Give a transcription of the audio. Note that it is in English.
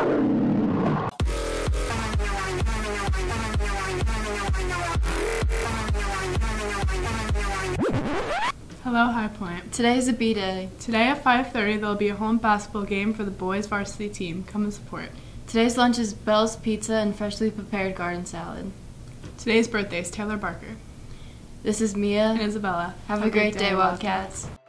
Hello High Point. Today is a B day. Today at 5.30 there'll be a home basketball game for the boys varsity team. Come and support. Today's lunch is Bell's Pizza and freshly prepared garden salad. Today's birthday is Taylor Barker. This is Mia and Isabella. Have, Have a, great, great day, day Wildcats. Wildcats.